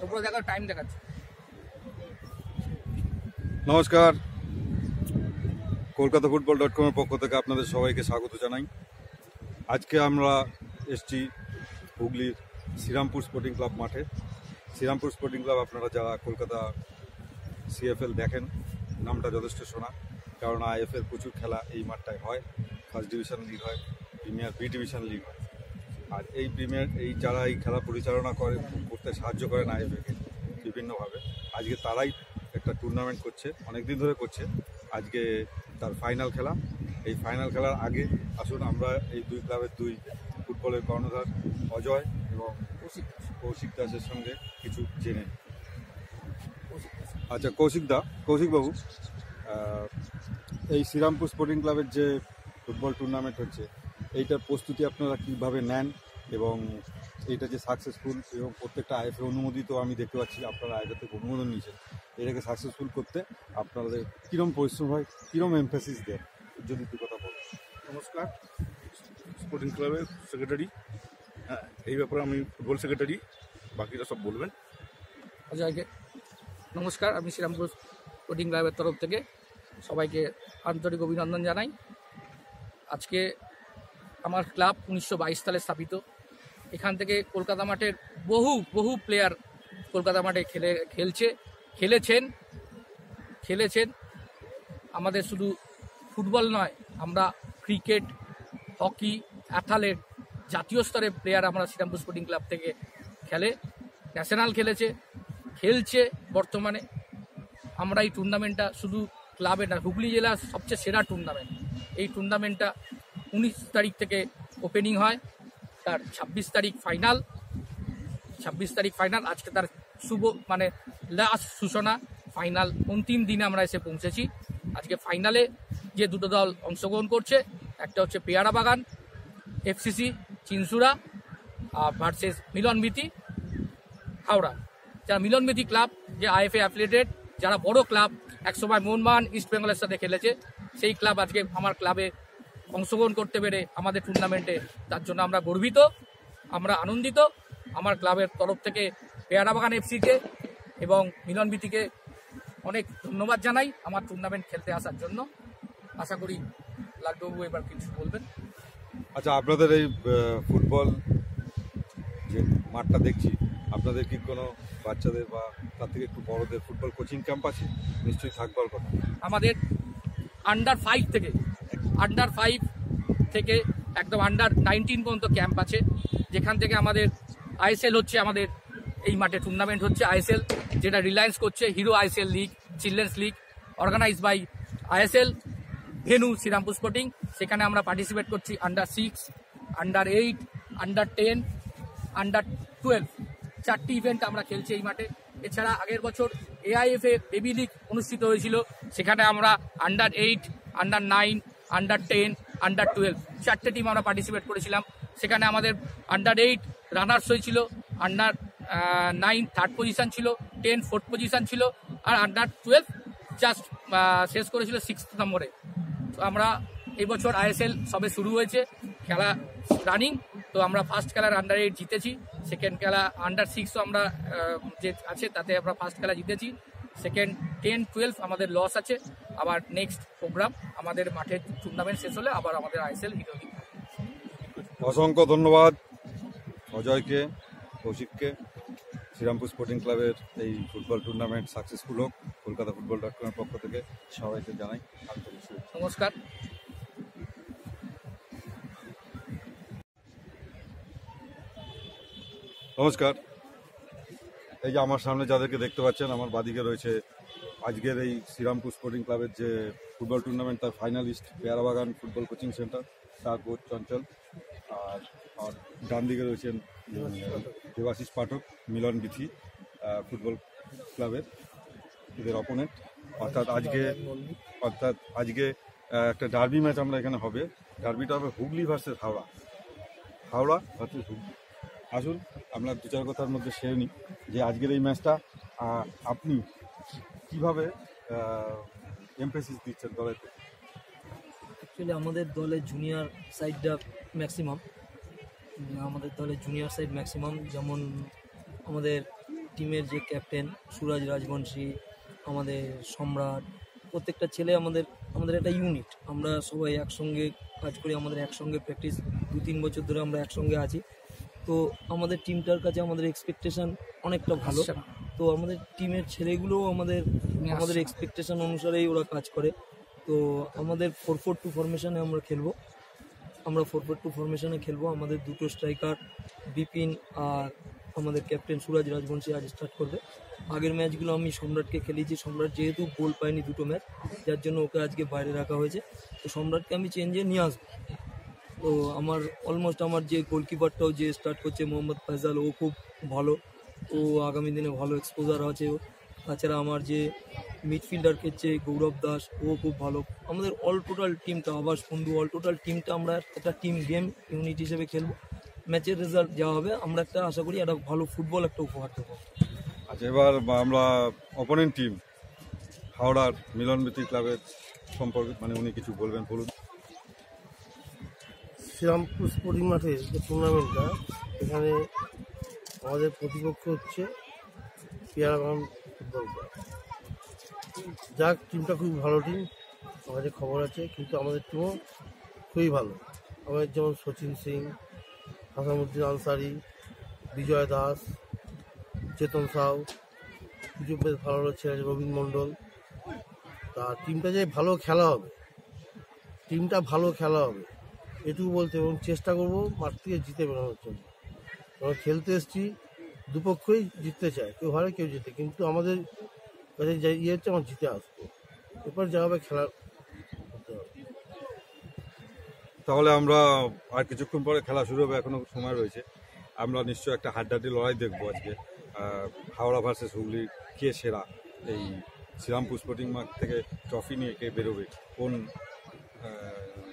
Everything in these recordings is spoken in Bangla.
দেখো টাইম দেখাচ্ছে। নমস্কার। কলকাতা ফুটবল ডট কমের পক্ষ থেকে আপনাদের সবাইকে স্বাগত জানাই। আজকে আমরা এসছি হুগলির শ্রীরামপুর স্পোর্টিং ক্লাব মাঠে। শ্রীরামপুর স্পোর্টিং ক্লাব আপনারা যারা কলকাতা সিএফএল দেখেন, নামটা যথেষ্ট শোনা। কারণ আইএফএল প্রচুর খেলা এই মাঠটায় হয়। ফার্স্ট ডিভিশন লিগ হয় প্রিমিয়ার বি ডিভিশন লিগ হয়। আর এই প্রিমিয়ার এই যারা এই খেলা পরিচালনা করে করতে সাহায্য করে করেন আইএফএকে বিভিন্নভাবে। আজকে তারাই একটা টুর্নামেন্ট করছে অনেক দিন ধরে করছে। আজকে তার ফাইনাল খেলা। এই ফাইনাল খেলার আগে আসুন আমরা এই দুই ক্লাবের দুই ফুটবলের কর্ণধার অজয় এবং কৌশিক কৌশিক দাসের সঙ্গে কিছু জেনে আচ্ছা কৌশিক দা কৌশিক বাবু এই শ্রীরামপুর স্পোর্টিং ক্লাবের যে ফুটবল টুর্নামেন্ট হচ্ছে এইটার প্রস্তুতি আপনারা কীভাবে নেন? এবং এটা যে সাকসেসফুল এবং প্রত্যেকটা আইএফএ অনুমোদিত আমি দেখতে পাচ্ছি আপনারা আইএফএ থেকে অনুমোদন নিয়েছেন। এটাকে সাকসেসফুল করতে আপনাদের কীরম পরিশ্রম হয় কীরম এমফেসিস দেন? যদি একটু কথা বলেন। নমস্কার স্পোর্টিং ক্লাবের সেক্রেটারি হ্যাঁ এই ব্যাপারে আমি ফুটবল সেক্রেটারি বাকিরা সব বলবেন। অজয়কে নমস্কার আমি শ্রীরামপুর স্পোর্টিং ক্লাবের তরফ থেকে সবাইকে আন্তরিক অভিনন্দন জানাই। আজকে আমার ক্লাব উনিশশো বাইশ সালে স্থাপিত। এখান থেকে কলকাতা মাঠের বহু বহু প্লেয়ার কলকাতা মাঠে খেলে, খেলছে, খেলেছেন খেলেছেন। আমাদের শুধু ফুটবল নয়, আমরা ক্রিকেট, হকি অ্যাথালেট জাতীয় স্তরের প্লেয়ার আমরা শ্রীরামপুর স্পোর্টিং ক্লাব থেকে খেলে ন্যাশনাল খেলেছে, খেলছে বর্তমানে। আমরা এই টুর্নামেন্টটা শুধু ক্লাবে না, হুগলি জেলার সবচেয়ে সেরা টুর্নামেন্ট এই টুর্নামেন্টটা উনিশ তারিখ থেকে ওপেনিং হয়। তার ছাব্বিশ তারিখ ফাইনাল ছাব্বিশ তারিখ ফাইনাল আজকে তার শুভ মানে লাস্ট সূচনা ফাইনাল অন্তিম দিনে আমরা এসে পৌঁছেছি। আজকে ফাইনালে যে দুটো দল অংশগ্রহণ করছে, একটা হচ্ছে পেয়ারা বাগান এফসিসি চিনসুরা, আর ভার্সেস মিলনভীতি হাওড়া। যারা মিলনভীতি ক্লাব যে আইএফএ অ্যাফিলিয়েটেড যারা বড় ক্লাব একসময় মোহনবাগান ইস্ট বেঙ্গলের সাথে খেলেছে, সেই ক্লাব আজকে আমার ক্লাবে অংশগ্রহণ করতে পেরে আমাদের টুর্নামেন্টে তার জন্য আমরা গর্বিত আমরা আনন্দিত। আমার ক্লাবের তরফ থেকে পেয়ারাবাগান এফসিকে এবং মিলনভীতিকে অনেক ধন্যবাদ জানাই আমার টুর্নামেন্ট খেলতে আসার জন্য। আশা করি লাড্ডুবাবু এবার কিছু বলবেন। আচ্ছা আপনাদের এই ফুটবল যে মাঠটা দেখছি আপনাদের কি কোনো বাচ্চাদের বা তার থেকে একটু বড়দের ফুটবল কোচিং ক্যাম্প আছে? নিশ্চয়ই থাকবার কথা। আমাদের আন্ডার ফাইভ থেকে আন্ডার ফাইভ থেকে একদম আন্ডার নাইনটিন পর্যন্ত ক্যাম্প আছে। যেখান থেকে আমাদের আইএসএল হচ্ছে আমাদের এই মাঠে টুর্নামেন্ট হচ্ছে আইএসএল যেটা রিলায়েন্স করছে Hero ISL league children's league organise by ISL venue Serampore sporting সেখানে আমরা পার্টিসিপেট করছি under six under eight under ten under twelve চারটি ইভেন্ট আমরা খেলছি এই মাঠে। এছাড়া আগের বছর এআইএফএ বেবি লিগ অনুষ্ঠিত হয়েছিল। সেখানে আমরা under eight under nine under ten under twelve চারটে টিম আমরা পার্টিসিপেট করেছিলাম। সেখানে আমাদের আন্ডার এইট রানার্স হয়েছিল আন্ডার নাইন থার্ড পজিশন ছিল টেন ফোর্থ পজিশান ছিল, আর আন্ডার টুয়েলভ জাস্ট শেষ করেছিল সিক্স নম্বরে। তো আমরা এবছর আইএসএল সবে শুরু হয়েছে, খেলা রানিং তো আমরা ফার্স্ট খেলার আন্ডার এইট জিতেছি সেকেন্ড খেলা আন্ডার সিক্সও আমরা যে আছে তাতে আমরা ফার্স্ট খেলা জিতেছি। সেকেন্ড টেন টুয়েলভ আমাদের লস আছে। আবার নেক্সট প্রোগ্রাম আমাদের মাঠে টুর্নামেন্ট শেষ হলে আবার আমাদের আইএসএল হিরো লিগ অসংখ্য ধন্যবাদ অজয়কে কৌশিককে। শ্রীরামপুর স্পোর্টিং ক্লাবের এই ফুটবল টুর্নামেন্ট সাকসেসফুল হোক। কলকাতা ফুটবল ডট কমের পক্ষ থেকে সবাইকে জানাই নমস্কার। নমস্কার। এই যে আমার সামনে যাদেরকে দেখতে পাচ্ছেন, আমার বাদিকে রয়েছে আজকের এই শ্রীরামপুর স্পোর্টিং ক্লাবের যে ফুটবল টুর্নামেন্ট তার finalist Peyarabagan football coaching centre, তার কোচ চঞ্চল। আর আর ডান দিকে রয়েছেন দেবাশিস পাঠক, মিলন বিথি ফুটবল ক্লাবের এদের অপোনেন্ট অর্থাৎ আজকে অর্থাৎ আজকে একটা ডার্বি ম্যাচ আমরা এখানে হবে। ডার্বিটা হবে হুগলি ভার্সেস হাওড়া। হাওড়া ভার্সেস হুগলি। আসুন, আমরা দু চার কথার মধ্যে সেরে নিই যে আজকের এই ম্যাচটা আপনি কীভাবে এমফেসিস দিচ্ছেন দলের? অ্যাকচুয়ালি আমাদের দলের জুনিয়র সাইডটা ম্যাক্সিমাম আমাদের দলের জুনিয়র সাইড ম্যাক্সিমাম যেমন আমাদের টিমের যে ক্যাপ্টেন সুরাজ রাজবংশী, আমাদের সম্রাট, প্রত্যেকটা ছেলে আমাদের আমাদের একটা ইউনিট আমরা সবাই একসঙ্গে কাজ করি, আমাদের একসঙ্গে প্র্যাকটিস দু তিন বছর ধরে আমরা একসঙ্গে আছি। তো আমাদের টিমটার কাছে আমাদের এক্সপেকটেশন অনেকটা ভালো। তো আমাদের টিমের ছেলেগুলোও আমাদের আমাদের। এক্সপেকটেশন অনুসারেই ওরা কাজ করে। তো আমাদের ফোর ফোর টু ফরমেশনে আমরা খেলব। আমরা ফোর ফোর টু ফরমেশনে খেলব। আমাদের দুটো স্ট্রাইকার বিপিন আর আমাদের ক্যাপ্টেন সুরাজ রাজবংশী আজ স্টার্ট করবে। আগের ম্যাচগুলো আমি সম্রাটকে খেলিয়েছি। সম্রাট যেহেতু গোল পায়নি দুটো ম্যাচ যার জন্য ওকে আজকে বাইরে রাখা হয়েছে। তো সম্রাটকে আমি চেঞ্জে নিয়ে আসব। তো আমার অলমোস্ট আমার যে গোলকিপারটাও যে স্টার্ট করছে মোহাম্মদ ফাইজাল ও খুব ভালো। ও আগামী দিনে ভালো এক্সপোজার আছে। ও তাছাড়া আমার যে মিডফিল্ডার খেলছে গৌরব দাস, ও খুব ভালো। আমাদের অল টোটাল টিমটা আবাস বন্ধু অল টোটাল টিমটা আমরা একটা টিম গেম ইউনিট হিসেবে খেলব। ম্যাচের রেজাল্ট যা হবে, আমরা একটা আশা করি একটা ভালো ফুটবল একটা উপহার দেবো। আচ্ছা এবার আমরা অপোনেন্ট টিম হাওড়ার মিলনবীতি ক্লাবের সম্পর্কে মানে উনি কিছু বলবেন, বলুন। শ্রীরামপুর স্পোর্টিং মাঠে যে টুর্নামেন্টটা, এখানে আমাদের প্রতিপক্ষ হচ্ছে পিয়ারাগন ফুটবল ক্লাব। যাক টিমটা খুব ভালো টিম আমাদের খবর আছে, কিন্তু আমাদের টিমও খুবই ভালো। আমাদের যেমন সচিন সিং হাসামুদ্দিন আনসারি, বিজয় দাস, চেতন সাউ কিছু বেশ ভালো ভালো ছেলে আছে রবীন মণ্ডল। তা টিমটা যে ভালো খেলা হবে টিমটা ভালো খেলা হবে এটুকু বলতে এবং চেষ্টা করব মাঠ থেকে জিতে বেরোনোর জন্য। আমরা খেলতে এসেছি, দুপক্ষই জিততে চায়, কেউ হারে কেউ জিতে। কিন্তু আমাদের কাছে যে ইয়ে হচ্ছে, আমার জিতে আসব। এরপর যা হবে খেলা তাহলে আমরা আর কিছুক্ষণ পরে খেলা শুরু হবে এখনও সময় রয়েছে। আমরা নিশ্চয়ই একটা হাড্ডাহাড্ডি লড়াই দেখব আজকে। হাওড়া ভার্সেস হুগলি কে সেরা? এই শ্রীরামপুর স্পোর্টিং মাঠ থেকে ট্রফি নিয়ে কে বেরোবে? কোন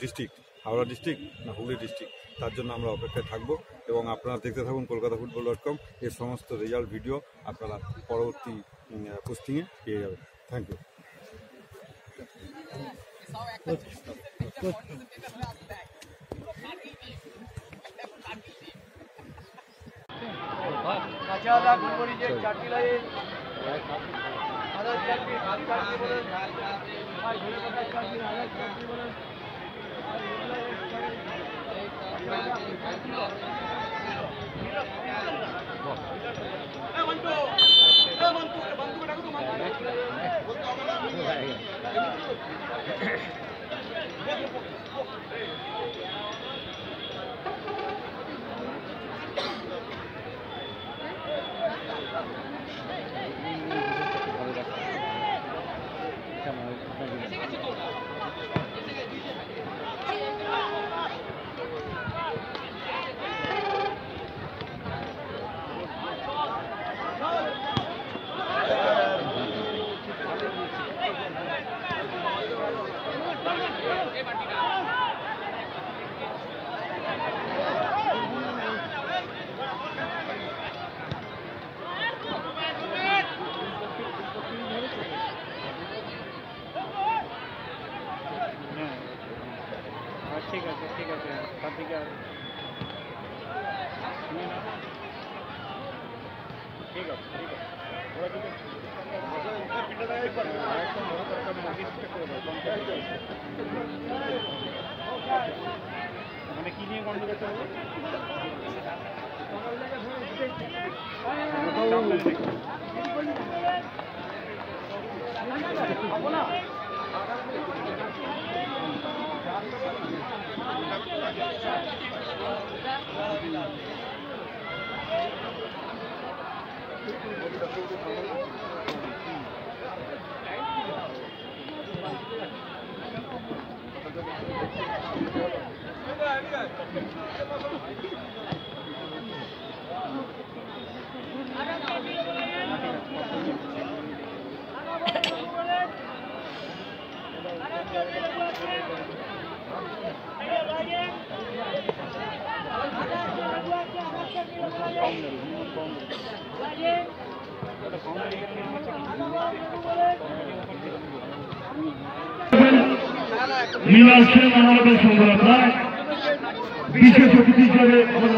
ডিস্ট্রিক্ট? হাওড়া ডিস্ট্রিক্ট না হুগলি ডিস্ট্রিক্ট তার জন্য আমরা অপেক্ষায় থাকব এবং আপনারা দেখতে থাকুন কলকাতা ফুটবল ডট কম এর সমস্ত রেজাল্ট ভিডিও আপনারা পরবর্তী পোস্টিংয়ে পেয়ে যাবেন। থ্যাংক ইউ হ্যাঁ ঠিক আছে ঠিক আছে তার দিকে আর নিয়ে নাও। ঠিক আছে ঠিক আছে ওরা যদি হ্যাঁ, একদম ভালো করে একটা মসজিদটা করে দাও, কমপ্লিট করে। মানে কি নিয়ে গন্ডগোল চলবে সামনে দেখি। মীনাক্ষী মানবের সংগ্রাম বিশেষ অতিথি হিসাবে আমরা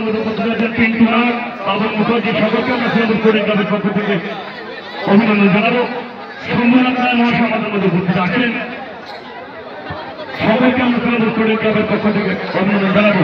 থেকে অভিনন্দন জানাব। রায় মহাশয় মধ্যে উপস্থিত আছেন। সবাইকে আমরা সিরাজপুর স্পোর্টিং ক্লাবের পক্ষ থেকে অভিনন্দন জানাব